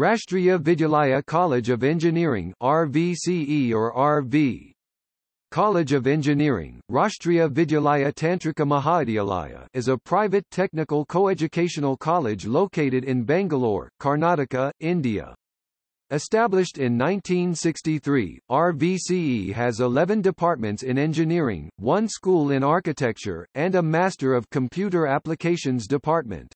Rashtriya Vidyalaya College of Engineering RVCE or RV College of Engineering, Rashtriya Vidyalaya Tantrika Mahavidyalaya is a private technical coeducational college located in Bangalore, Karnataka, India. Established in 1963, RVCE has 11 departments in engineering, one school in architecture, and a Master of Computer Applications department.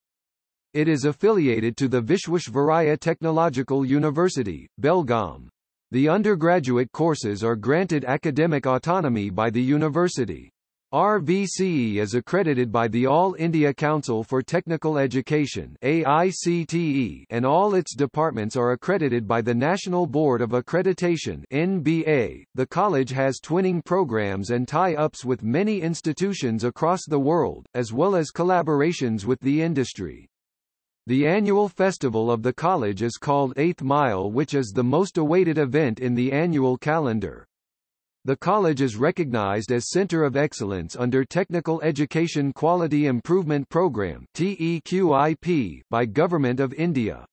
It is affiliated to the Visvesvaraya Technological University, Belgaum. The undergraduate courses are granted academic autonomy by the university. RVCE is accredited by the All India Council for Technical Education AICTE and all its departments are accredited by the National Board of Accreditation NBA. The college has twinning programs and tie-ups with many institutions across the world, as well as collaborations with the industry. The annual festival of the college is called Eighth Mile which is the most awaited event in the annual calendar. The college is recognized as Center of Excellence under Technical Education Quality Improvement Program TEQIP by Government of India.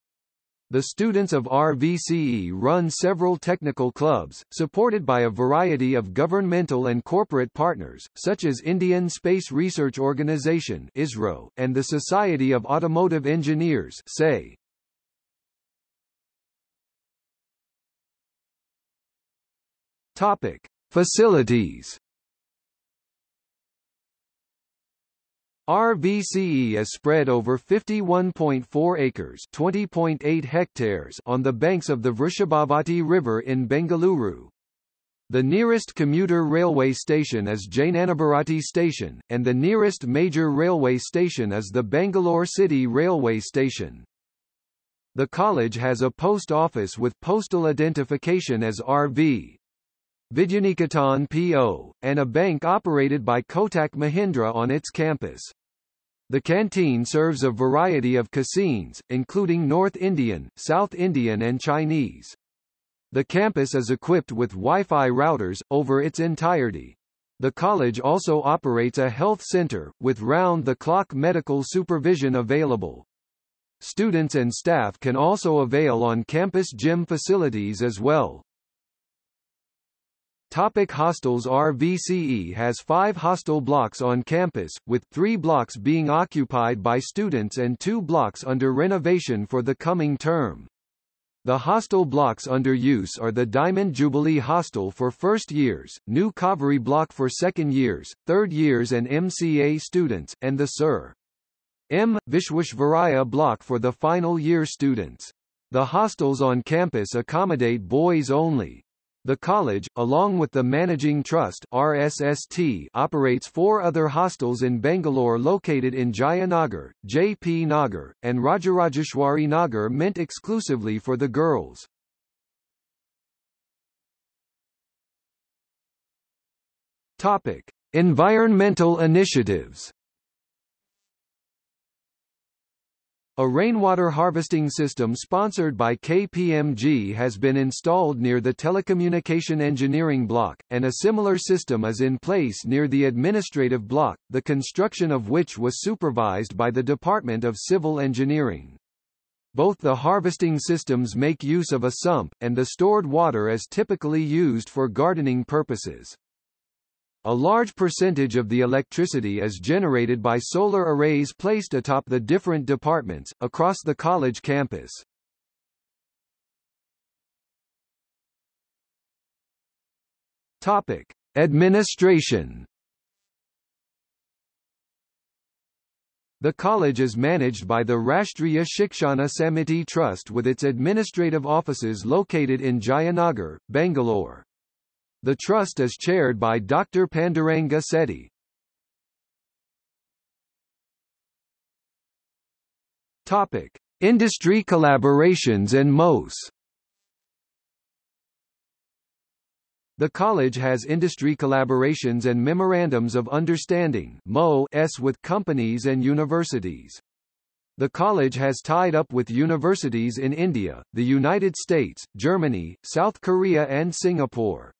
The students of RVCE run several technical clubs, supported by a variety of governmental and corporate partners, such as Indian Space Research Organisation ISRO, and the Society of Automotive Engineers SAE. Topic. Facilities RVCE is spread over 51.4 acres 20.8 hectares on the banks of the Vrishabhavati River in Bengaluru. The nearest commuter railway station is Jnanabharathi Station, and the nearest major railway station is the Bangalore City Railway Station. The college has a post office with postal identification as RV. Vidyaniketan PO, and a bank operated by Kotak Mahindra on its campus. The canteen serves a variety of cuisines, including North Indian, South Indian and Chinese. The campus is equipped with Wi-Fi routers, over its entirety. The college also operates a health center, with round-the-clock medical supervision available. Students and staff can also avail on-campus gym facilities as well. Topic hostels RVCE has five hostel blocks on campus, with three blocks being occupied by students and two blocks under renovation for the coming term. The hostel blocks under use are the Diamond Jubilee Hostel for first years, New Kaveri Block for second years, third years and MCA students, and the Sir. M. Visvesvaraya Block for the final year students. The hostels on campus accommodate boys only. The college, along with the Managing Trust RSST, operates four other hostels in Bangalore located in Jayanagar, JP Nagar, and Rajarajeshwari Nagar meant exclusively for the girls. Topic: Environmental initiatives. A rainwater harvesting system sponsored by KPMG has been installed near the telecommunication engineering block, and a similar system is in place near the administrative block, the construction of which was supervised by the Department of Civil Engineering. Both the harvesting systems make use of a sump, and the stored water is typically used for gardening purposes. A large percentage of the electricity is generated by solar arrays placed atop the different departments, across the college campus. Topic. Administration The college is managed by the Rashtriya Shikshana Samiti Trust with its administrative offices located in Jayanagar, Bangalore. The trust is chaired by Dr. Panduranga Sethi. Topic: Industry collaborations and MoUs. The college has industry collaborations and memorandums of understanding (MoUs) with companies and universities. The college has tied up with universities in India, the United States, Germany, South Korea and Singapore.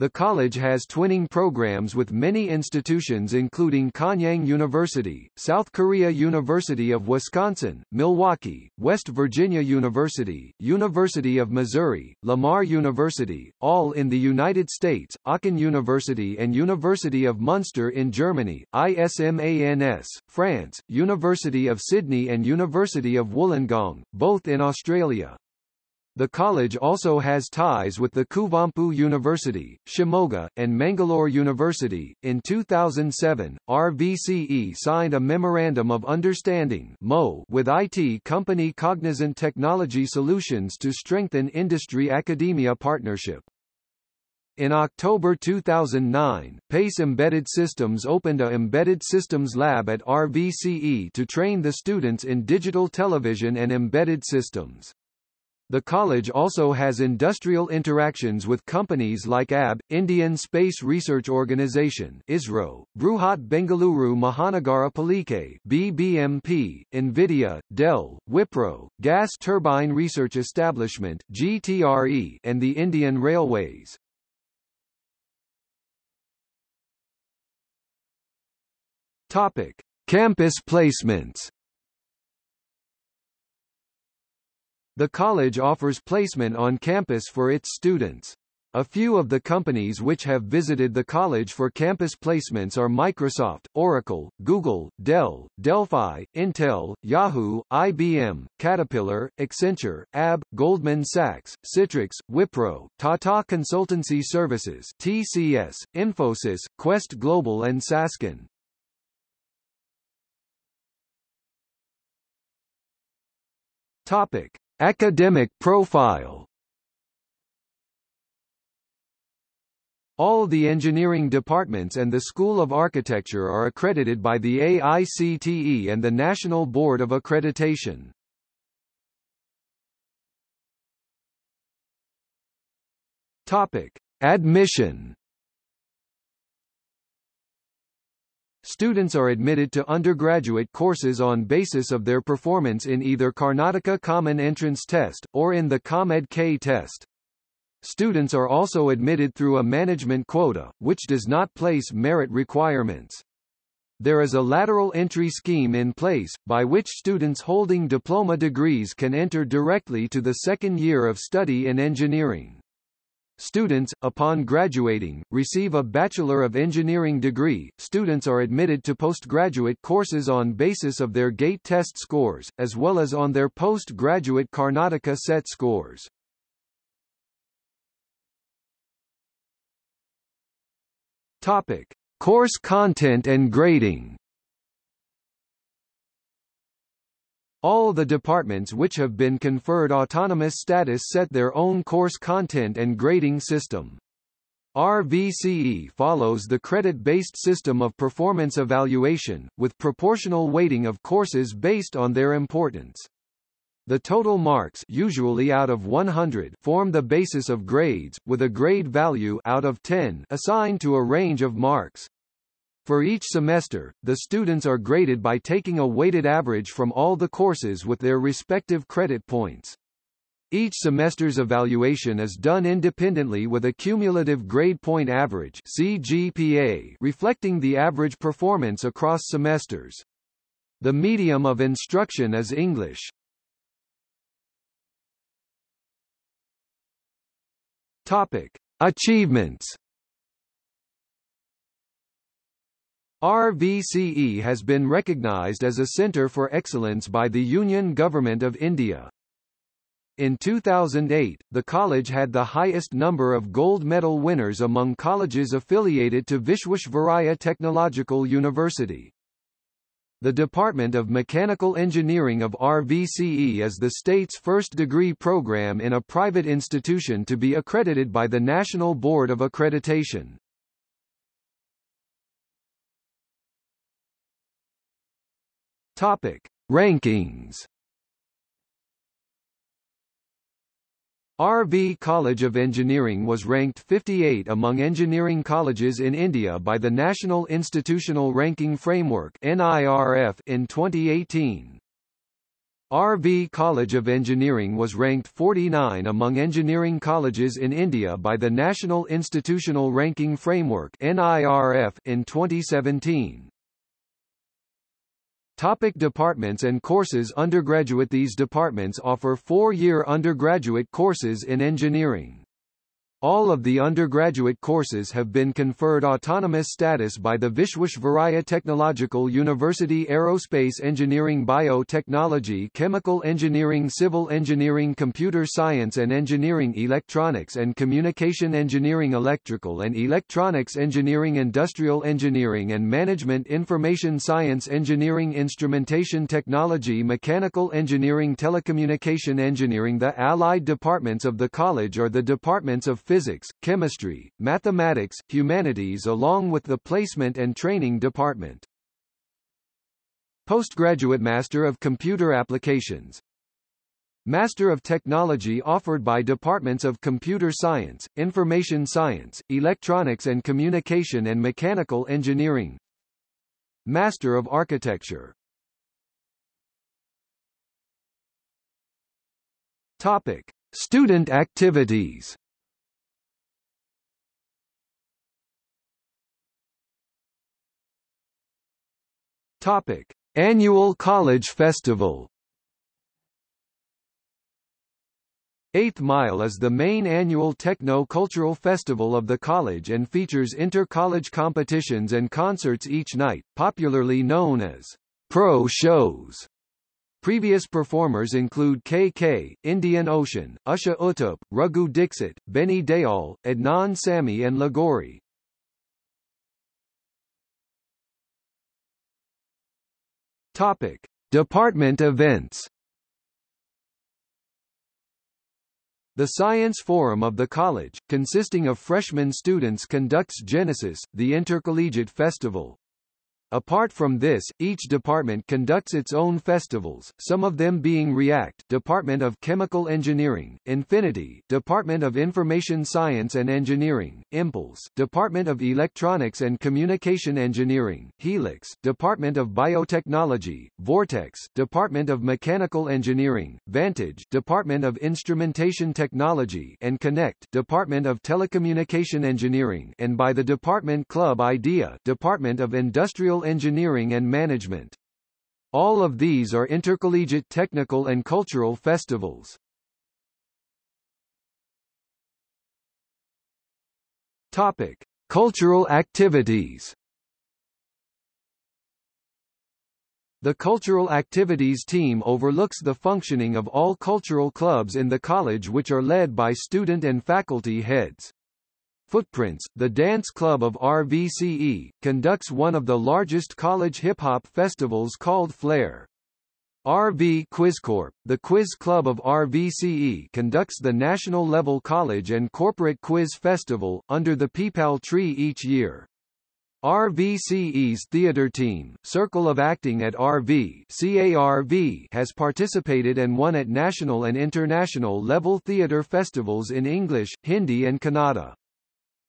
The college has twinning programs with many institutions including Konyang University, South Korea University of Wisconsin, Milwaukee, West Virginia University, University of Missouri, Lamar University, all in the United States, Aachen University and University of Munster in Germany, ISMANS, France, University of Sydney and University of Wollongong, both in Australia. The college also has ties with the Kuvempu University, Shimoga, and Mangalore University. In 2007, RVCE signed a Memorandum of Understanding with IT company Cognizant Technology Solutions to strengthen industry-academia partnership. In October 2009, PACE Embedded Systems opened a Embedded Systems Lab at RVCE to train the students in digital television and embedded systems. The college also has industrial interactions with companies like AB, Indian Space Research Organisation ISRO, Bruhat Bengaluru Mahanagara Palike BBMP, NVIDIA, Dell, Wipro, Gas Turbine Research Establishment GTRE, and the Indian Railways. Topic: Campus placements The college offers placement on campus for its students. A few of the companies which have visited the college for campus placements are Microsoft, Oracle, Google, Dell, Delphi, Intel, Yahoo, IBM, Caterpillar, Accenture, AB, Goldman Sachs, Citrix, Wipro, Tata Consultancy Services TCS, Infosys, Quest Global and Sasken. Topic. Academic profile. All the engineering departments and the School of Architecture are accredited by the AICTE and the National Board of Accreditation. Topic: Admission Students are admitted to undergraduate courses on basis of their performance in either Karnataka Common Entrance Test, or in the COMED-K test. Students are also admitted through a management quota, which does not place merit requirements. There is a lateral entry scheme in place, by which students holding diploma degrees can enter directly to the second year of study in engineering. Students, upon graduating, receive a Bachelor of Engineering degree. Students are admitted to postgraduate courses on basis of their GATE test scores, as well as on their postgraduate Karnataka set scores. Topic: Course content and grading. All the departments which have been conferred autonomous status set their own course content and grading system. RVCE follows the credit-based system of performance evaluation, with proportional weighting of courses based on their importance. The total marks usually out of 100 form the basis of grades, with a grade value out of 10 assigned to a range of marks. For each semester, the students are graded by taking a weighted average from all the courses with their respective credit points. Each semester's evaluation is done independently with a cumulative grade point average CGPA reflecting the average performance across semesters. The medium of instruction is English. Topic: Achievements RVCE has been recognized as a Centre for Excellence by the Union Government of India. In 2008, the college had the highest number of gold medal winners among colleges affiliated to Visvesvaraya Technological University. The Department of Mechanical Engineering of RVCE is the state's first degree program in a private institution to be accredited by the National Board of Accreditation. Topic: Rankings. RV College of Engineering was ranked 58 among engineering colleges in India by the National Institutional Ranking Framework (NIRF) in 2018. RV College of Engineering was ranked 49 among engineering colleges in India by the National Institutional Ranking Framework (NIRF) in 2017. Topic departments and courses Undergraduate These departments offer four-year undergraduate courses in engineering. All of the undergraduate courses have been conferred autonomous status by the Visvesvaraya Technological University Aerospace Engineering Biotechnology Chemical Engineering Civil Engineering Computer Science and Engineering Electronics and Communication Engineering Electrical and Electronics Engineering Industrial Engineering and Management Information Science Engineering Instrumentation Technology Mechanical Engineering Telecommunication Engineering. The allied departments of the college are the departments of physics, chemistry, mathematics, humanities along with the placement and training department. Postgraduate Master of Computer Applications Master of Technology offered by departments of Computer Science, Information Science, Electronics and Communication and Mechanical Engineering Master of Architecture Topic. Student activities Topic: Annual College Festival. Eighth Mile is the main annual techno-cultural festival of the college and features inter-college competitions and concerts each night, popularly known as pro shows. Previous performers include KK, Indian Ocean, Usha Uthup, Raghu Dixit, Benny Dayal, Adnan Sami and Lagori. Topic: Department events. The Science Forum of the college, consisting of freshman students conducts Genesis, the intercollegiate festival. Apart from this, each department conducts its own festivals, some of them being REACT Department of Chemical Engineering, Infinity Department of Information Science and Engineering, Impulse Department of Electronics and Communication Engineering, Helix Department of Biotechnology, Vortex Department of Mechanical Engineering, Vantage Department of Instrumentation Technology and Connect Department of Telecommunication Engineering and by the Department Club IDEA Department of Industrial Engineering and Management. All of these are intercollegiate technical and cultural festivals. Topic: Cultural activities. The Cultural Activities team overlooks the functioning of all cultural clubs in the college which are led by student and faculty heads. Footprints, the dance club of RVCE, conducts one of the largest college hip-hop festivals called Flair. RV QuizCorp, the quiz club of RVCE conducts the national-level college and corporate quiz festival, under the Peepal tree each year. RVCE's theater team, Circle of Acting at RV CARV, has participated and won at national and international level theater festivals in English, Hindi and Kannada.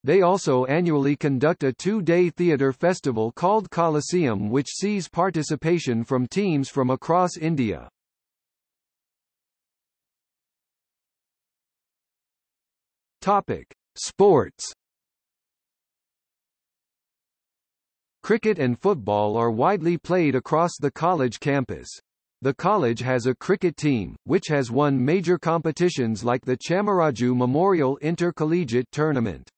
They also annually conduct a two-day theatre festival called Coliseum which sees participation from teams from across India. Topic: Sports. Cricket and football are widely played across the college campus. The college has a cricket team, which has won major competitions like the Chamaraju Memorial Intercollegiate Tournament.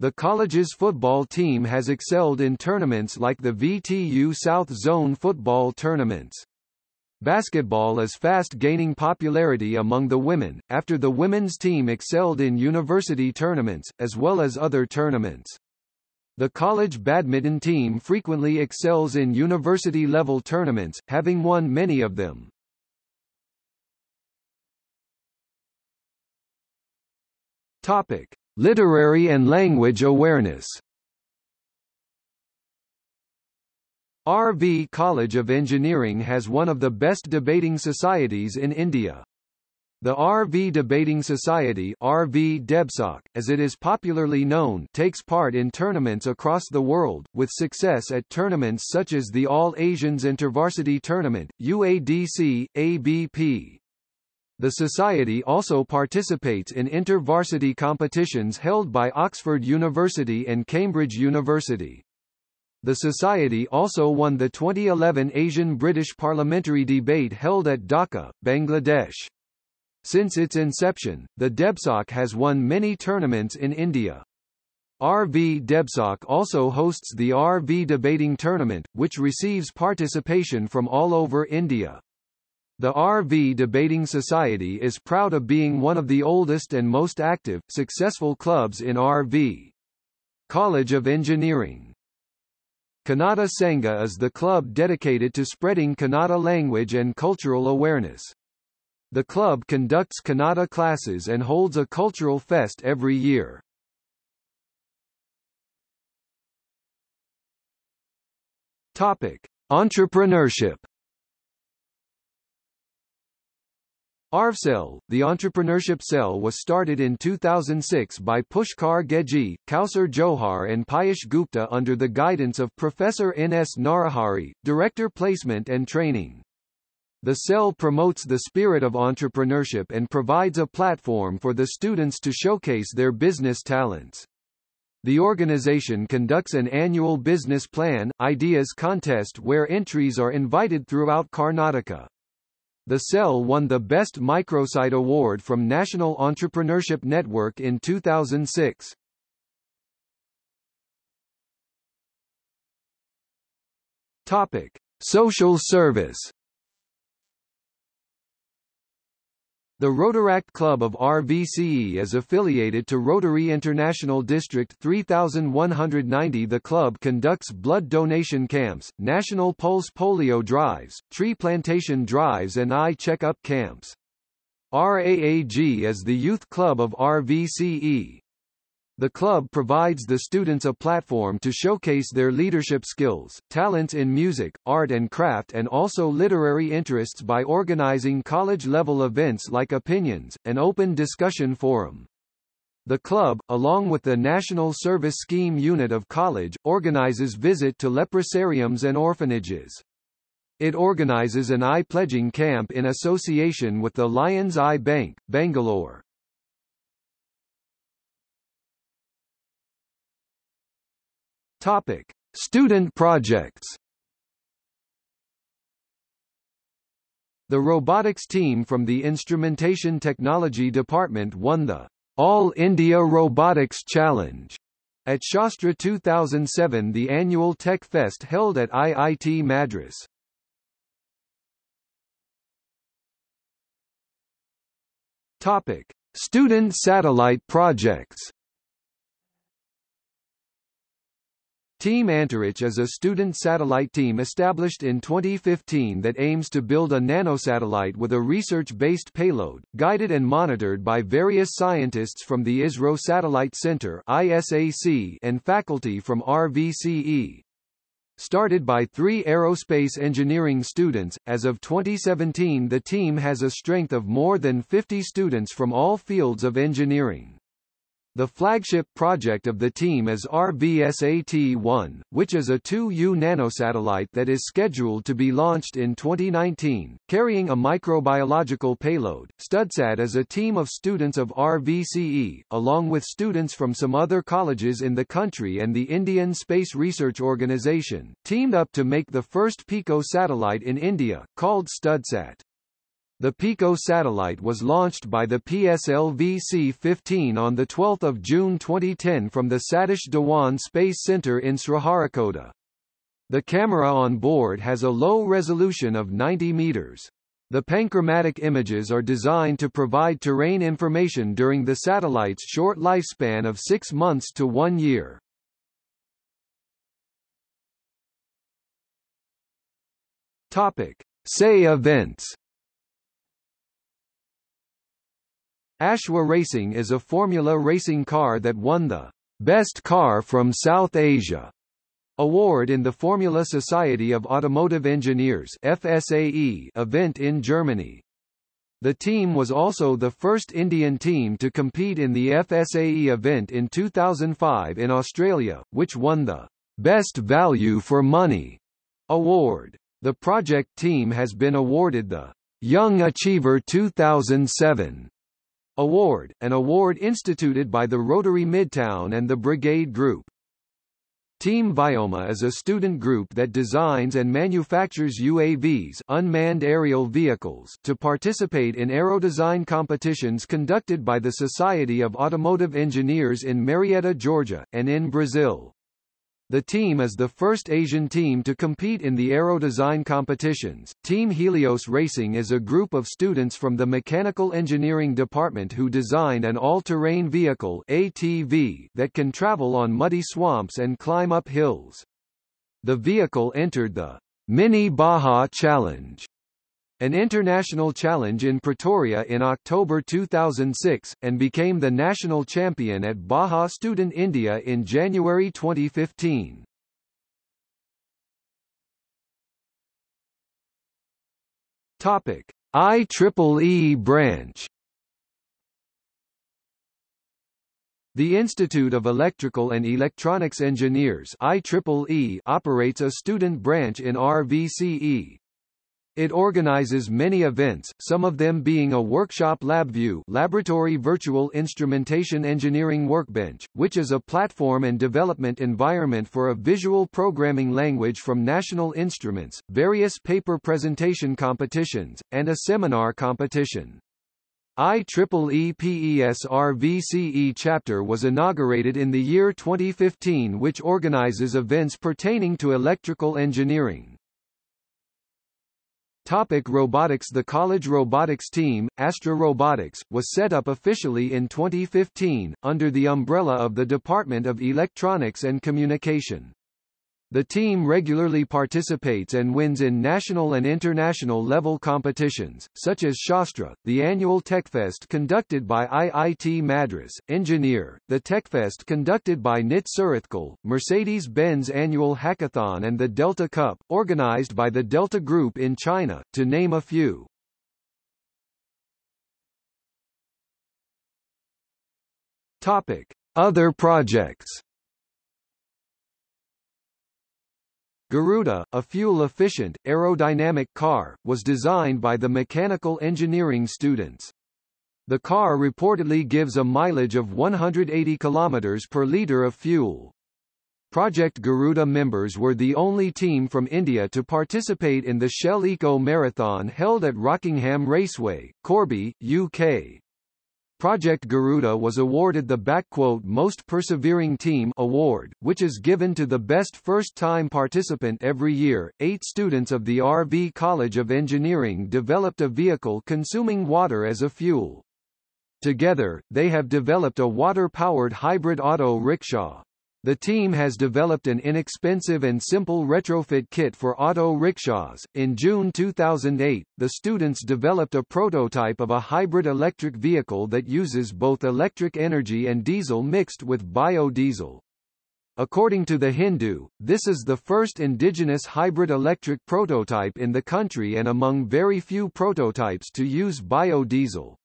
The college's football team has excelled in tournaments like the VTU South Zone football tournaments. Basketball is fast gaining popularity among the women, after the women's team excelled in university tournaments, as well as other tournaments. The college badminton team frequently excels in university-level tournaments, having won many of them. Topic. Literary and language awareness RV College of Engineering has one of the best debating societies in India. The RV Debating Society RV Debsoc, as it is popularly known takes part in tournaments across the world, with success at tournaments such as the All Asians InterVarsity Tournament, UADC, ABP. The Society also participates in inter-varsity competitions held by Oxford University and Cambridge University. The Society also won the 2011 Asian-British parliamentary debate held at Dhaka, Bangladesh. Since its inception, the Debsoc has won many tournaments in India. RV Debsoc also hosts the RV Debating Tournament, which receives participation from all over India. The RV Debating Society is proud of being one of the oldest and most active, successful clubs in RV. College of Engineering Kannada Sangha is the club dedicated to spreading Kannada language and cultural awareness. The club conducts Kannada classes and holds a cultural fest every year. Topic: Entrepreneurship. ARVCell, the entrepreneurship cell was started in 2006 by Pushkar Geji, Kausar Johar and Piyush Gupta under the guidance of Professor N.S. Narahari, Director Placement and Training. The cell promotes the spirit of entrepreneurship and provides a platform for the students to showcase their business talents. The organization conducts an annual business plan, ideas contest where entries are invited throughout Karnataka. The cell won the Best Microsite Award from National Entrepreneurship Network in 2006. Topic: Social service. The Rotaract Club of RVCE is affiliated to Rotary International District 3190 The club conducts blood donation camps, national pulse polio drives, tree plantation drives and eye checkup camps. RAAG is the youth club of RVCE. The club provides the students a platform to showcase their leadership skills, talents in music, art and craft and also literary interests by organizing college-level events like Opinions, an open discussion forum. The club, along with the National Service Scheme unit of college, organizes visit to leprosariums and orphanages. It organizes an eye pledging camp in association with the Lions Eye Bank, Bangalore. Topic: Student projects. The robotics team from the Instrumentation Technology Department won the All India Robotics Challenge at Shastra 2007 the annual Tech Fest held at IIT Madras. Topic: Student satellite projects. Team Antariksh is a student satellite team established in 2015 that aims to build a nanosatellite with a research-based payload, guided and monitored by various scientists from the ISRO Satellite Center ISAC and faculty from RVCE. Started by three aerospace engineering students, as of 2017 the team has a strength of more than 50 students from all fields of engineering. The flagship project of the team is RVSAT-1, which is a 2U nanosatellite that is scheduled to be launched in 2019, carrying a microbiological payload. StudSat is a team of students of RVCE, along with students from some other colleges in the country and the Indian Space Research Organisation, teamed up to make the first PICO satellite in India, called StudSat. The PICO satellite was launched by the PSLV C-15 on 12 June 2010 from the Satish Dhawan Space Center in Sriharikota. The camera on board has a low resolution of 90 meters. The panchromatic images are designed to provide terrain information during the satellite's short lifespan of six months to one year. Topic. SAE events Ashwa Racing is a Formula racing car that won the Best Car from South Asia award in the Formula Society of Automotive Engineers FSAE event in Germany. The team was also the first Indian team to compete in the FSAE event in 2005 in Australia, which won the Best Value for Money award. The project team has been awarded the Young Achiever 2007 award, an award instituted by the Rotary Midtown and the Brigade Group. Team Vyoma is a student group that designs and manufactures UAVs unmanned aerial vehicles to participate in aerodesign competitions conducted by the Society of Automotive Engineers in Marietta, Georgia, and in Brazil. The team is the first Asian team to compete in the aero design competitions. Team Helios Racing is a group of students from the Mechanical Engineering Department who designed an all-terrain vehicle ATV that can travel on muddy swamps and climb up hills. The vehicle entered the Mini Baja Challenge an international challenge in Pretoria in October 2006, and became the national champion at Baja Student India in January 2015. Topic: IEEE branch. The Institute of Electrical and Electronics Engineers IEEE operates a student branch in RVCE, it organizes many events, some of them being a workshop LabVIEW Laboratory Virtual Instrumentation Engineering Workbench, which is a platform and development environment for a visual programming language from National Instruments, various paper presentation competitions, and a seminar competition. IEEE PESRVCE chapter was inaugurated in the year 2015 which organizes events pertaining to electrical engineering. Topic robotics The college robotics team, Astra Robotics, was set up officially in 2015, under the umbrella of the Department of Electronics and Communication. The team regularly participates and wins in national and international level competitions, such as Shastra, the annual TechFest conducted by IIT Madras, Engineer, the TechFest conducted by NIT Surathkal, Mercedes-Benz annual hackathon and the Delta Cup, organized by the Delta Group in China, to name a few. Topic. Other projects Garuda, a fuel-efficient, aerodynamic car, was designed by the mechanical engineering students. The car reportedly gives a mileage of 180 km per litre of fuel. Project Garuda members were the only team from India to participate in the Shell Eco Marathon held at Rockingham Raceway, Corby, UK. Project Garuda was awarded the Most Persevering Team award, which is given to the best first-time participant every year. Eight students of the RV College of Engineering developed a vehicle consuming water as a fuel. Together, they have developed a water-powered hybrid auto rickshaw. The team has developed an inexpensive and simple retrofit kit for auto rickshaws. In June 2008, the students developed a prototype of a hybrid electric vehicle that uses both electric energy and diesel mixed with biodiesel. According to the Hindu, this is the first indigenous hybrid electric prototype in the country and among very few prototypes to use biodiesel.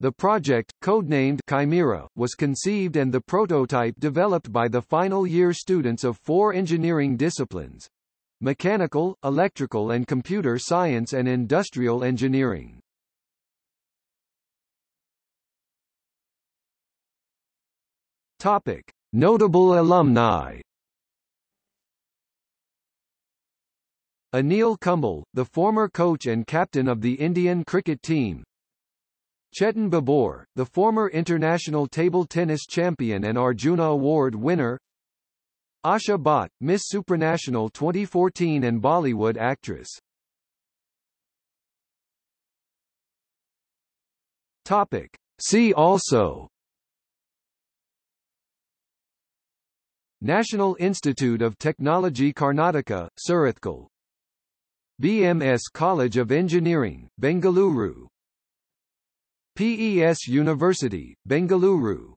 The project, codenamed Chimera, was conceived and the prototype developed by the final year students of four engineering disciplines mechanical, electrical and computer science and industrial engineering. Topic. Notable alumni Anil Kumble, the former coach and captain of the Indian cricket team, Chetan Baboor, the former international table tennis champion and Arjuna Award winner. Asha Bhat, Miss Supranational 2014 and Bollywood actress. Topic. See also. National Institute of Technology Karnataka, Surathkal BMS College of Engineering, Bengaluru PES University, Bengaluru